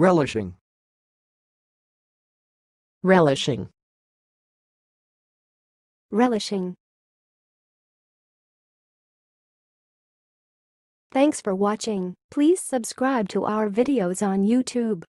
relishing, relishing, relishing. Thanks for watching. Please subscribe to our videos on YouTube.